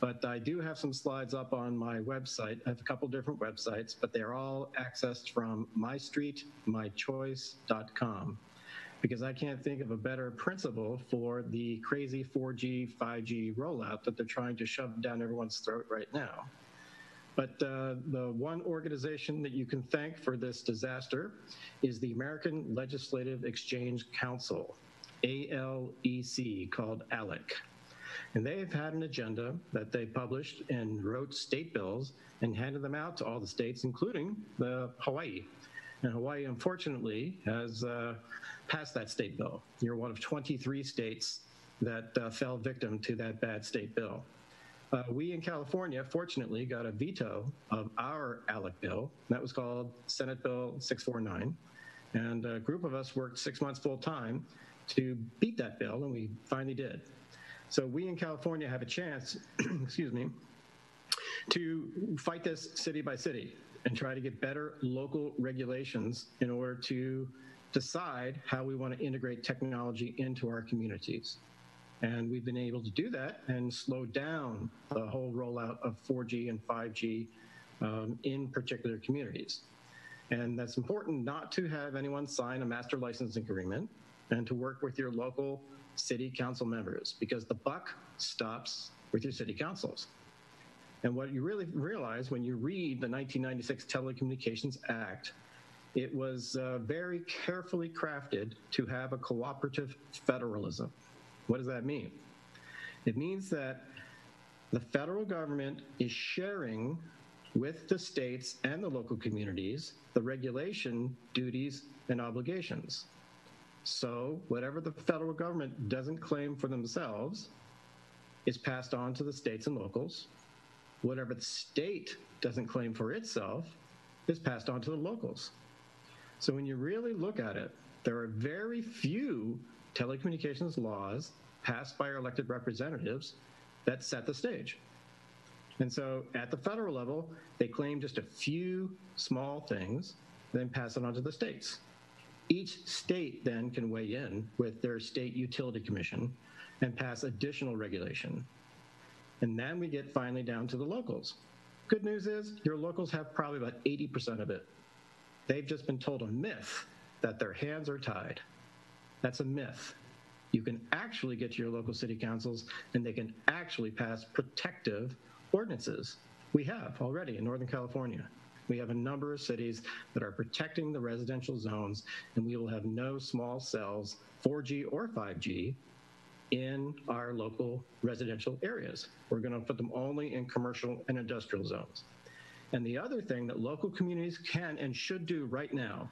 but I do have some slides up on my website. I have a couple different websites, but they're all accessed from mystreetmychoice.com because I can't think of a better principle for the crazy 4G, 5G rollout that they're trying to shove down everyone's throat right now. But uh, the one organization that you can thank for this disaster is the American Legislative Exchange Council, ALEC, called ALEC. And they've had an agenda that they published and wrote state bills and handed them out to all the states, including the Hawaii. And Hawaii, unfortunately, has uh, passed that state bill. You're one of 23 states that uh, fell victim to that bad state bill. Uh, we in California, fortunately, got a veto of our ALEC bill. That was called Senate Bill 649. And a group of us worked six months full time to beat that bill, and we finally did. So we in California have a chance, excuse me, to fight this city by city and try to get better local regulations in order to decide how we want to integrate technology into our communities. And we've been able to do that and slow down the whole rollout of 4G and 5G um, in particular communities. And that's important not to have anyone sign a master license agreement and to work with your local city council members because the buck stops with your city councils. And what you really realize when you read the 1996 Telecommunications Act, it was uh, very carefully crafted to have a cooperative federalism. What does that mean? It means that the federal government is sharing with the states and the local communities the regulation duties and obligations. So whatever the federal government doesn't claim for themselves is passed on to the states and locals. Whatever the state doesn't claim for itself is passed on to the locals. So when you really look at it, there are very few telecommunications laws passed by our elected representatives that set the stage. And so at the federal level, they claim just a few small things, then pass it on to the states. Each state then can weigh in with their state utility commission and pass additional regulation. And then we get finally down to the locals. Good news is your locals have probably about 80% of it. They've just been told a myth that their hands are tied. That's a myth. You can actually get to your local city councils and they can actually pass protective ordinances. We have already in Northern California. We have a number of cities that are protecting the residential zones, and we will have no small cells, 4G or 5G, in our local residential areas. We're going to put them only in commercial and industrial zones. And the other thing that local communities can and should do right now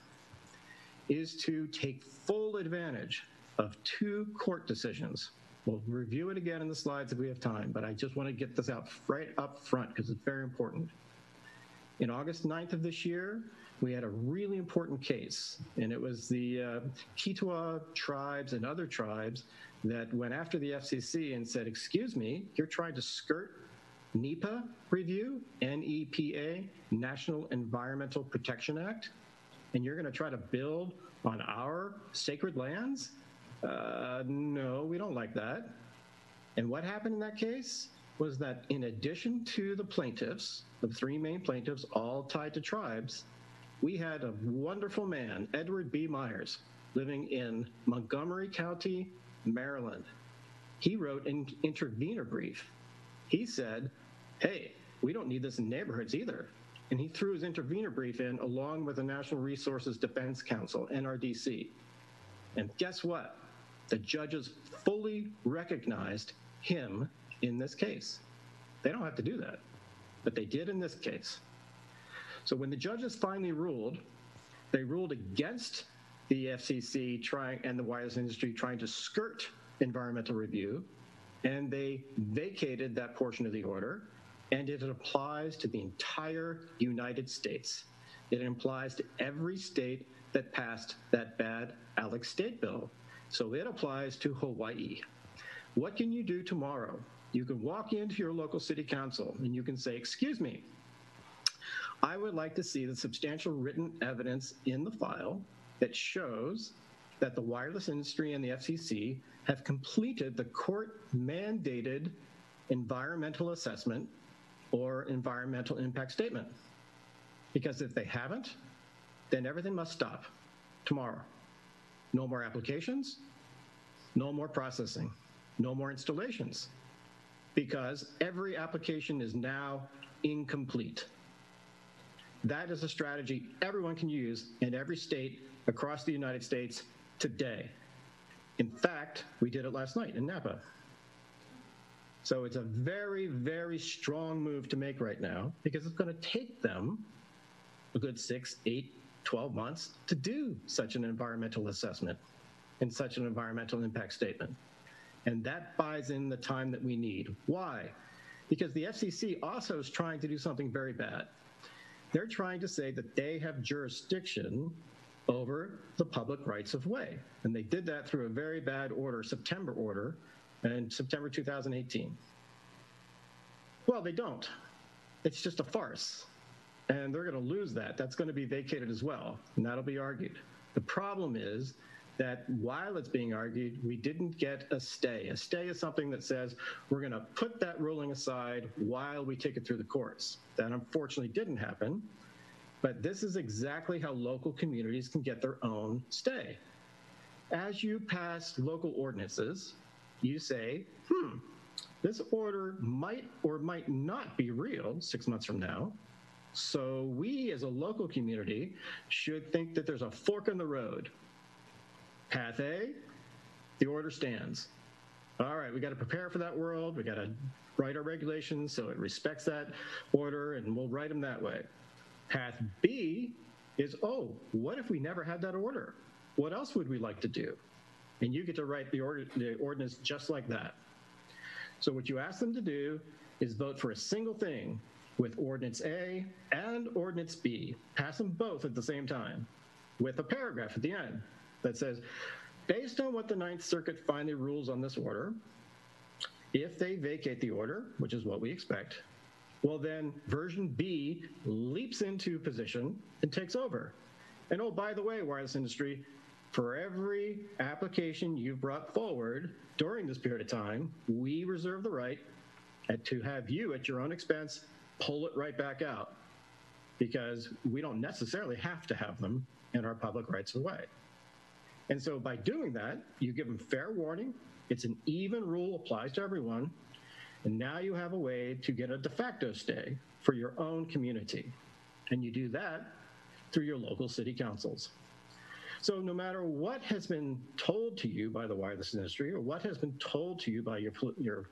is to take full advantage of two court decisions. We'll review it again in the slides if we have time, but I just want to get this out right up front because it's very important. In August 9th of this year, we had a really important case, and it was the uh, tribes and other tribes that went after the FCC and said, excuse me, you're trying to skirt NEPA review, NEPA, National Environmental Protection Act, and you're going to try to build on our sacred lands? Uh, no, we don't like that. And what happened in that case was that in addition to the plaintiffs, the three main plaintiffs, all tied to tribes, we had a wonderful man, Edward B. Myers, living in Montgomery County, Maryland. He wrote an intervener brief. He said, hey, we don't need this in neighborhoods either. And he threw his intervener brief in along with the National Resources Defense Council, NRDC. And guess what? The judges fully recognized him in this case. They don't have to do that, but they did in this case. So when the judges finally ruled, they ruled against the FCC trying and the wireless industry trying to skirt environmental review, and they vacated that portion of the order and it applies to the entire United States. It applies to every state that passed that bad ALEC state bill. So it applies to Hawaii. What can you do tomorrow? You can walk into your local city council and you can say, excuse me, I would like to see the substantial written evidence in the file that shows that the wireless industry and the FCC have completed the court mandated environmental assessment or environmental impact statement. Because if they haven't, then everything must stop tomorrow. No more applications, no more processing, no more installations, because every application is now incomplete. That is a strategy everyone can use in every state across the United States today. In fact, we did it last night in Napa. So it's a very, very strong move to make right now because it's going to take them a good six, eight, 12 months to do such an environmental assessment and such an environmental impact statement. And that buys in the time that we need. Why? Because the FCC also is trying to do something very bad. They're trying to say that they have jurisdiction over the public rights of way. And they did that through a very bad order, September order, in September 2018. Well, they don't. It's just a farce. And they're going to lose that. That's going to be vacated as well. And that'll be argued. The problem is that while it's being argued, we didn't get a stay. A stay is something that says we're going to put that ruling aside while we take it through the courts. That unfortunately didn't happen. But this is exactly how local communities can get their own stay. As you pass local ordinances, you say, hmm, this order might or might not be real six months from now. So we as a local community should think that there's a fork in the road. Path A, the order stands. All right, we got to prepare for that world. We got to write our regulations so it respects that order, and we'll write them that way. Path B is, oh, what if we never had that order? What else would we like to do? And you get to write the, order, the ordinance just like that. So what you ask them to do is vote for a single thing with Ordinance A and Ordinance B. Pass them both at the same time with a paragraph at the end that says, based on what the Ninth Circuit finally rules on this order, if they vacate the order, which is what we expect, well, then version B leaps into position and takes over. And oh, by the way, wireless industry, for every application you've brought forward during this period of time, we reserve the right to have you at your own expense pull it right back out because we don't necessarily have to have them in our public rights of way. And so by doing that, you give them fair warning. It's an even rule, applies to everyone. And now you have a way to get a de facto stay for your own community. And you do that through your local city councils. So no matter what has been told to you by the wireless industry or what has been told to you by your, your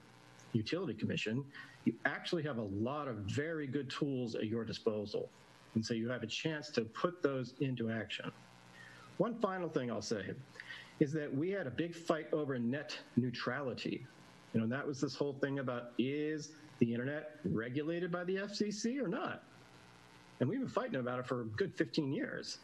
utility commission, you actually have a lot of very good tools at your disposal. And so you have a chance to put those into action. One final thing I'll say is that we had a big fight over net neutrality. You know, that was this whole thing about is the internet regulated by the FCC or not? And we've been fighting about it for a good 15 years.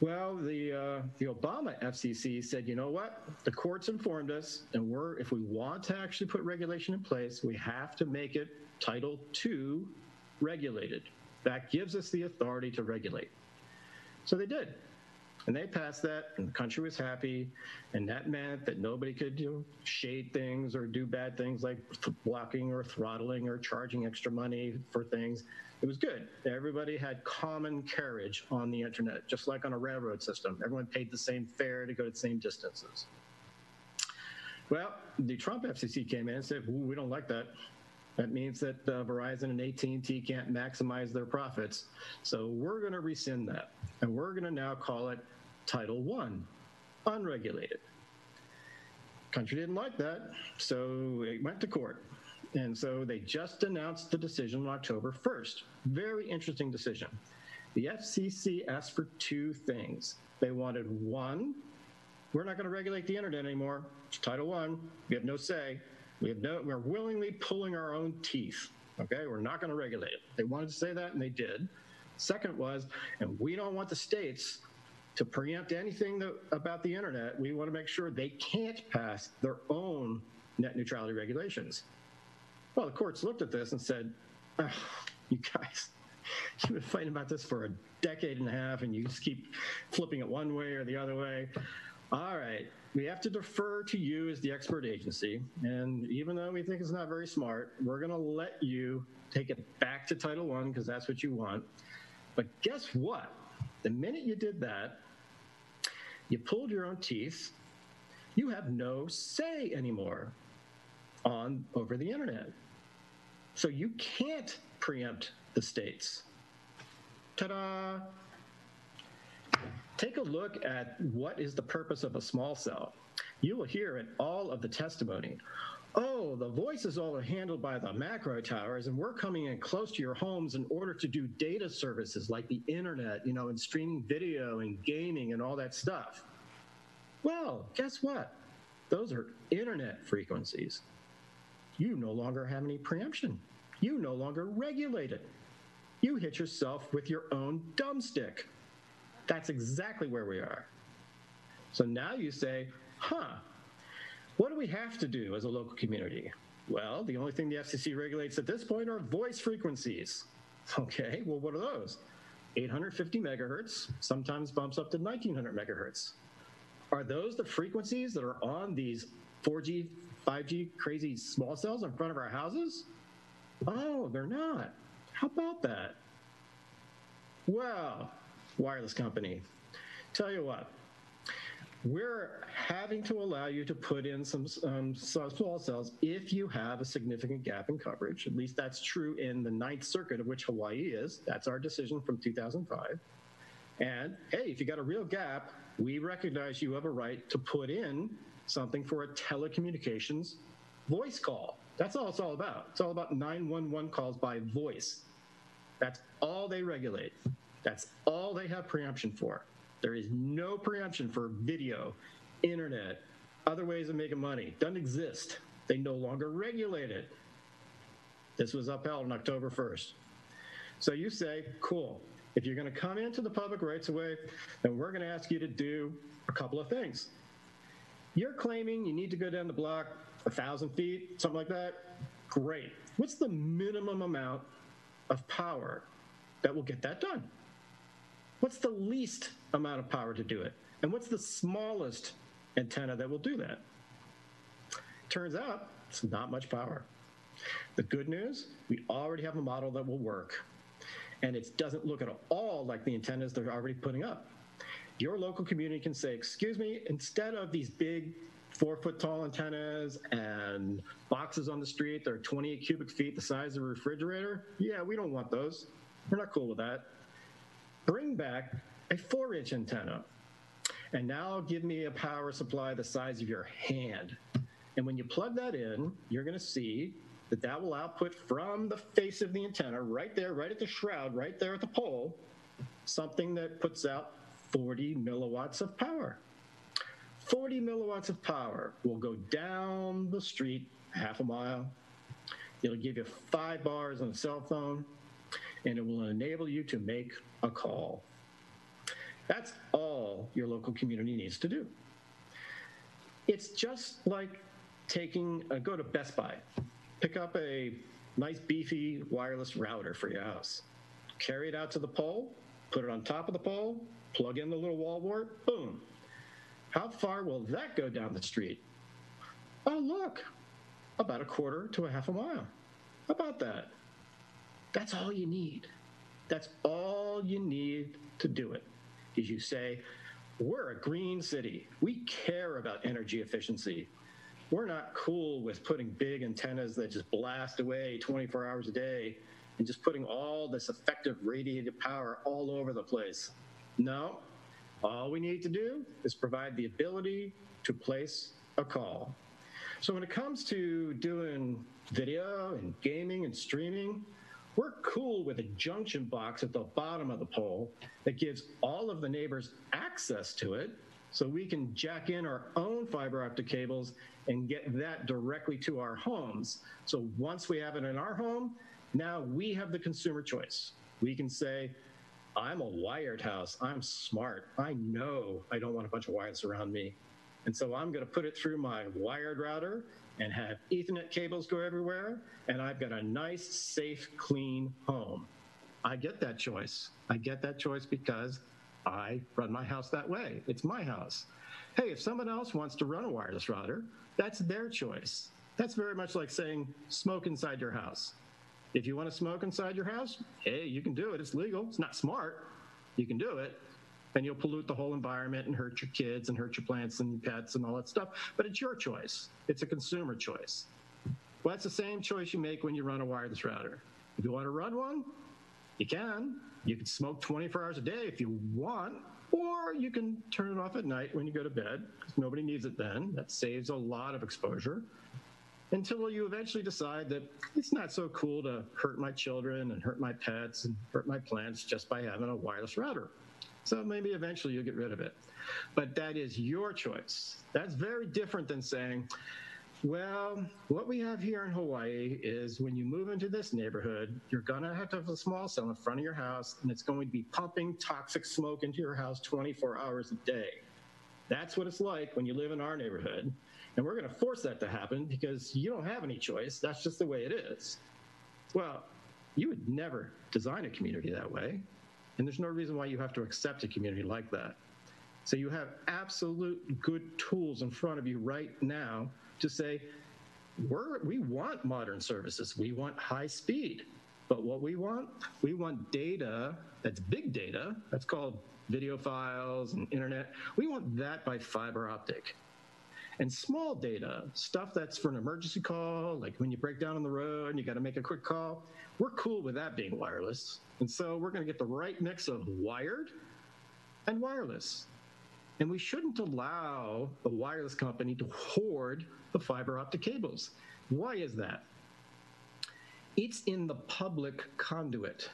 Well, the uh, the Obama FCC said, you know what? The courts informed us, and we're if we want to actually put regulation in place, we have to make it Title II regulated. That gives us the authority to regulate. So they did. And they passed that, and the country was happy. And that meant that nobody could you know, shade things or do bad things like blocking or throttling or charging extra money for things. It was good. Everybody had common carriage on the internet, just like on a railroad system. Everyone paid the same fare to go to the same distances. Well, the Trump FCC came in and said, we don't like that. That means that uh, Verizon and AT&T can't maximize their profits. So we're going to rescind that. And we're going to now call it Title One, unregulated. Country didn't like that, so it went to court. And so they just announced the decision on October 1st. Very interesting decision. The FCC asked for two things. They wanted one, we're not going to regulate the internet anymore. It's Title One. We have no say. We no. We're willingly pulling our own teeth. Okay, we're not going to regulate it. They wanted to say that, and they did. Second was, and we don't want the states to preempt anything that, about the internet. We want to make sure they can't pass their own net neutrality regulations. Well, the courts looked at this and said, oh, "You guys, you've been fighting about this for a decade and a half, and you just keep flipping it one way or the other way." All right. We have to defer to you as the expert agency. And even though we think it's not very smart, we're going to let you take it back to Title One because that's what you want. But guess what? The minute you did that, you pulled your own teeth. You have no say anymore on over the internet. So you can't preempt the states. Ta-da! Take a look at what is the purpose of a small cell. You will hear in all of the testimony, oh, the voices all are handled by the macro towers, and we're coming in close to your homes in order to do data services like the internet, you know, and streaming video and gaming and all that stuff. Well, guess what? Those are internet frequencies. You no longer have any preemption. You no longer regulate it. You hit yourself with your own dumbstick. That's exactly where we are. So now you say, huh, what do we have to do as a local community? Well, the only thing the FCC regulates at this point are voice frequencies. Okay, well, what are those? 850 megahertz, sometimes bumps up to 1900 megahertz. Are those the frequencies that are on these 4G, 5G crazy small cells in front of our houses? Oh, they're not. How about that? Well, wireless company, tell you what, we're having to allow you to put in some um, small cells if you have a significant gap in coverage. At least that's true in the Ninth Circuit, of which Hawaii is. That's our decision from 2005. And hey, if you got a real gap, we recognize you have a right to put in something for a telecommunications voice call. That's all it's all about. It's all about 911 calls by voice. That's all they regulate. That's all they have preemption for. There is no preemption for video, internet, other ways of making money. Doesn't exist. They no longer regulate it. This was upheld on October 1st. So you say, cool. If you're going to come into the public rights of way, then we're going to ask you to do a couple of things. You're claiming you need to go down the block a thousand feet, something like that. Great. What's the minimum amount of power that will get that done? What's the least amount of power to do it? And what's the smallest antenna that will do that? Turns out it's not much power. The good news, we already have a model that will work. And it doesn't look at all like the antennas they're already putting up. Your local community can say, excuse me, instead of these big four foot tall antennas and boxes on the street that are 28 cubic feet the size of a refrigerator, yeah, we don't want those. We're not cool with that bring back a four inch antenna. And now give me a power supply the size of your hand. And when you plug that in, you're going to see that that will output from the face of the antenna right there, right at the shroud, right there at the pole, something that puts out 40 milliwatts of power. 40 milliwatts of power will go down the street half a mile. It'll give you five bars on a cell phone, and it will enable you to make a call. That's all your local community needs to do. It's just like taking, a, go to Best Buy, pick up a nice beefy wireless router for your house, carry it out to the pole, put it on top of the pole, plug in the little wall wart, boom. How far will that go down the street? Oh, look, about a quarter to a half a mile. How about that? That's all you need. That's all you need to do it. Is you say, we're a green city. We care about energy efficiency. We're not cool with putting big antennas that just blast away 24 hours a day and just putting all this effective radiated power all over the place. No, all we need to do is provide the ability to place a call. So when it comes to doing video and gaming and streaming, we're cool with a junction box at the bottom of the pole that gives all of the neighbors access to it so we can jack in our own fiber optic cables and get that directly to our homes. So once we have it in our home, now we have the consumer choice. We can say, I'm a wired house. I'm smart. I know I don't want a bunch of wires around me. And so I'm going to put it through my wired router and have Ethernet cables go everywhere, and I've got a nice, safe, clean home. I get that choice. I get that choice because I run my house that way. It's my house. Hey, if someone else wants to run a wireless router, that's their choice. That's very much like saying smoke inside your house. If you want to smoke inside your house, hey, you can do it. It's legal. It's not smart. You can do it. And you'll pollute the whole environment and hurt your kids and hurt your plants and your pets and all that stuff. But it's your choice. It's a consumer choice. Well, that's the same choice you make when you run a wireless router. If you want to run one, you can. You can smoke 24 hours a day if you want, or you can turn it off at night when you go to bed because nobody needs it then. That saves a lot of exposure until you eventually decide that it's not so cool to hurt my children and hurt my pets and hurt my plants just by having a wireless router. So maybe eventually you'll get rid of it. But that is your choice. That's very different than saying, well, what we have here in Hawaii is when you move into this neighborhood, you're going to have to have a small cell in front of your house, and it's going to be pumping toxic smoke into your house 24 hours a day. That's what it's like when you live in our neighborhood. And we're going to force that to happen because you don't have any choice. That's just the way it is. Well, you would never design a community that way. And there's no reason why you have to accept a community like that. So you have absolute good tools in front of you right now to say, we're, we want modern services. We want high speed. But what we want, we want data that's big data, that's called video files and internet. We want that by fiber optic. And small data, stuff that's for an emergency call, like when you break down on the road and you got to make a quick call, we're cool with that being wireless. And so we're going to get the right mix of wired and wireless. And we shouldn't allow the wireless company to hoard the fiber optic cables. Why is that? It's in the public conduit.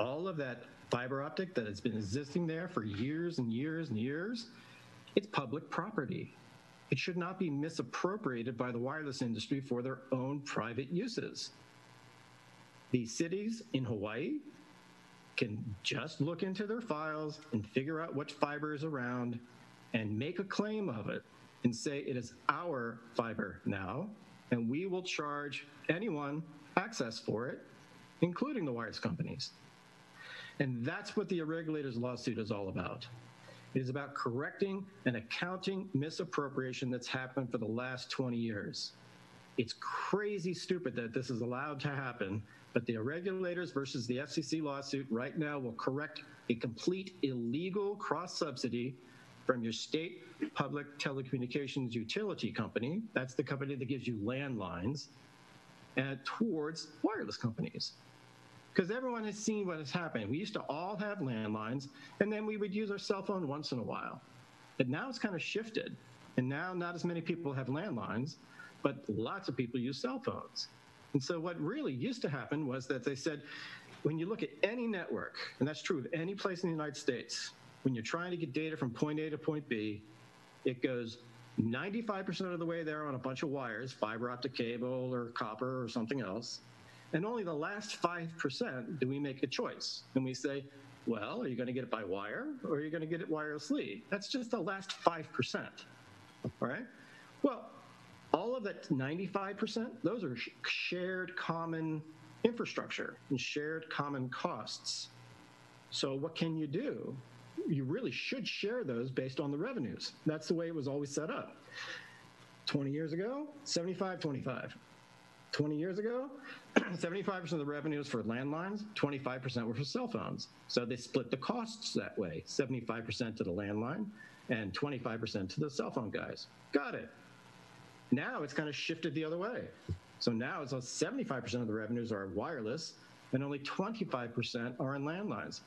All of that fiber optic that has been existing there for years and years and years, it's public property. It should not be misappropriated by the wireless industry for their own private uses. The cities in Hawaii can just look into their files and figure out what fiber is around and make a claim of it and say it is our fiber now, and we will charge anyone access for it, including the wireless companies. And that's what the Irregulators lawsuit is all about. It is about correcting an accounting misappropriation that's happened for the last 20 years. It's crazy stupid that this is allowed to happen, but the Irregulators versus the FCC lawsuit right now will correct a complete illegal cross subsidy from your state public telecommunications utility company, that's the company that gives you landlines, and towards wireless companies because everyone has seen what has happened. We used to all have landlines, and then we would use our cell phone once in a while. But now it's kind of shifted, and now not as many people have landlines, but lots of people use cell phones. And so what really used to happen was that they said, when you look at any network, and that's true of any place in the United States, when you're trying to get data from point A to point B, it goes 95% of the way there on a bunch of wires, fiber optic cable or copper or something else. And only the last 5% do we make a choice. And we say, well, are you going to get it by wire or are you going to get it wirelessly? That's just the last 5%. All right? Well, all of that 95%, those are shared common infrastructure and shared common costs. So what can you do? You really should share those based on the revenues. That's the way it was always set up. 20 years ago, 75 25. 20 years ago, 75% of the revenues for landlines, 25% were for cell phones. So they split the costs that way 75% to the landline and 25% to the cell phone guys. Got it. Now it's kind of shifted the other way. So now it's uh, 75% of the revenues are wireless and only 25% are in landlines.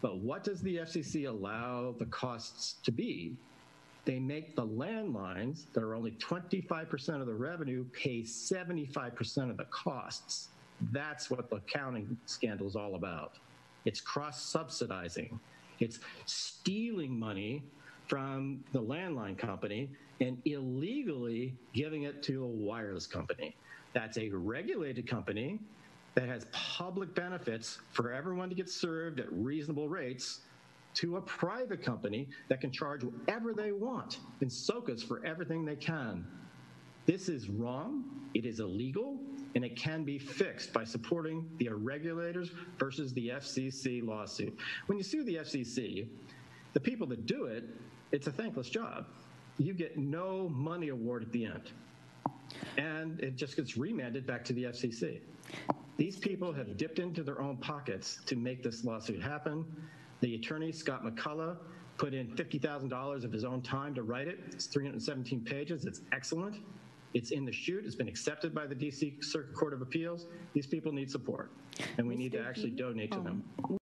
But what does the FCC allow the costs to be? They make the landlines that are only 25% of the revenue pay 75% of the costs. That's what the accounting scandal is all about. It's cross subsidizing, it's stealing money from the landline company and illegally giving it to a wireless company. That's a regulated company that has public benefits for everyone to get served at reasonable rates to a private company that can charge whatever they want and soak us for everything they can. This is wrong, it is illegal, and it can be fixed by supporting the Irregulators versus the FCC lawsuit. When you sue the FCC, the people that do it, it's a thankless job. you get no money award at the end. And it just gets remanded back to the FCC. These people have dipped into their own pockets to make this lawsuit happen. The attorney, Scott McCollough, put in $50,000 of his own time to write it. It's 317 pages. It's excellent. It's in the chute. It's been accepted by the DC Circuit Court of Appeals. These people need support, and we need to actually donate to them. Um,